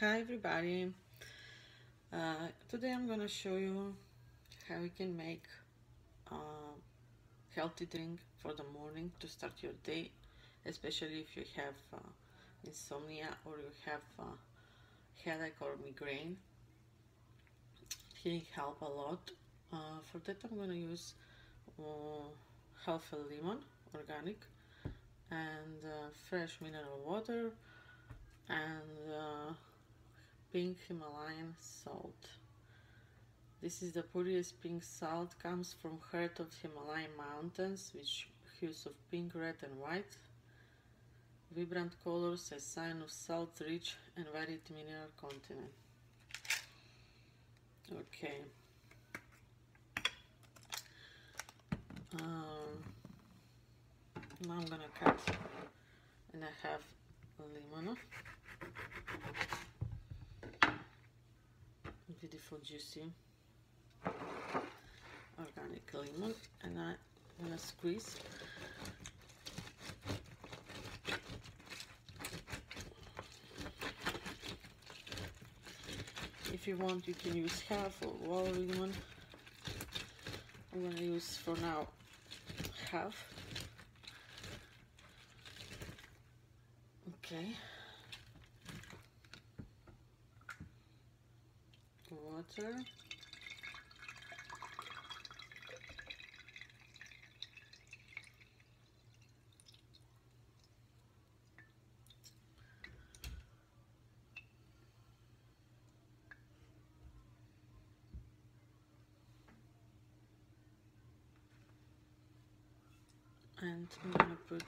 Hi everybody! Uh, today I'm gonna show you how you can make a healthy drink for the morning to start your day especially if you have uh, insomnia or you have headache or migraine can help a lot uh, for that I'm gonna use uh, half a lemon organic and uh, fresh mineral water and pink Himalayan salt. This is the purest pink salt, comes from heart of Himalayan mountains, which hues of pink, red and white. Vibrant colors, a sign of salt-rich and varied mineral content. Okay. Um, now I'm gonna cut and I have lemon beautiful juicy organic lemon and I'm gonna squeeze. If you want you can use half or whole lemon. I'm gonna use for now half. Okay water. And I'm gonna put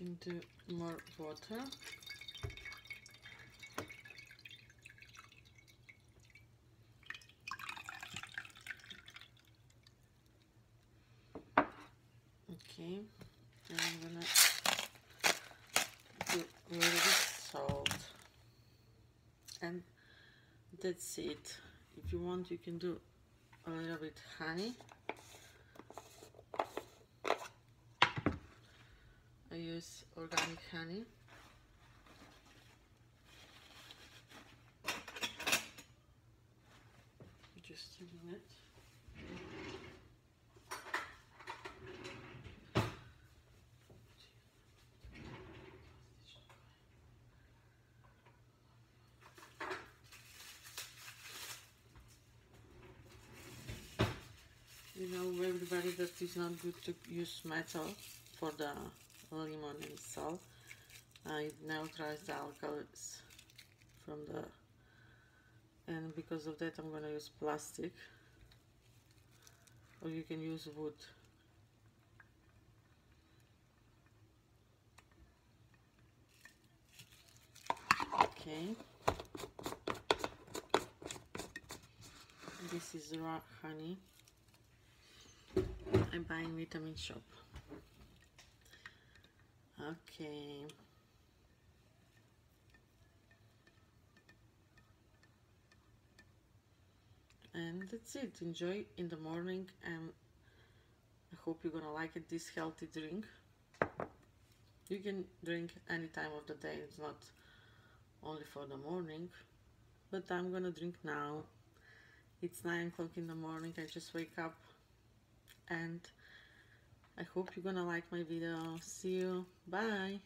into more water. Okay and I'm gonna do a little bit salt. And that's it. If you want you can do a little bit honey I use organic honey. Just a minute. You know everybody that is not good to use metal for the lemon and salt. It neutralizes the alkalis from the and because of that I'm gonna use plastic. Or you can use wood. Okay. This is raw honey. I'm buying vitamin shop okay. And that's it. Enjoy in the morning and I hope you're gonna like it this healthy drink. You can drink any time of the day it's not only for the morning but I'm gonna drink now. It's 9 o'clock in the morning I just wake up and I hope you're gonna like my video. See you. Bye